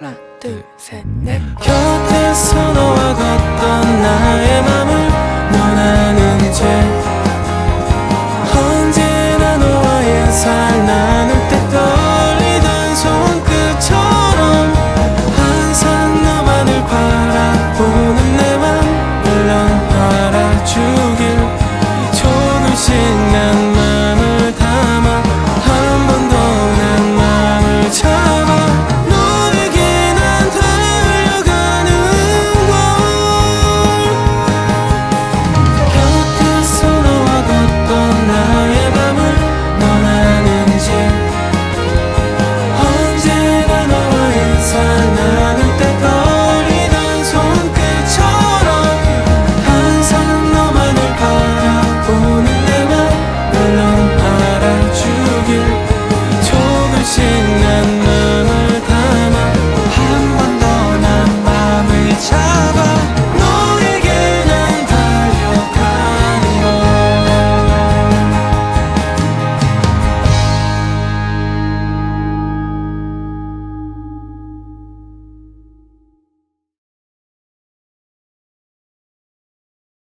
하나 둘셋넷. 네. 음. 음. 곁에서 너와 걷던 나의 맘을 넌 아는 채 언제나 너와의 살 나눌 때 떨리던 손끝처럼 항상 너만을 바라보는 내 맘을 넌 알아주길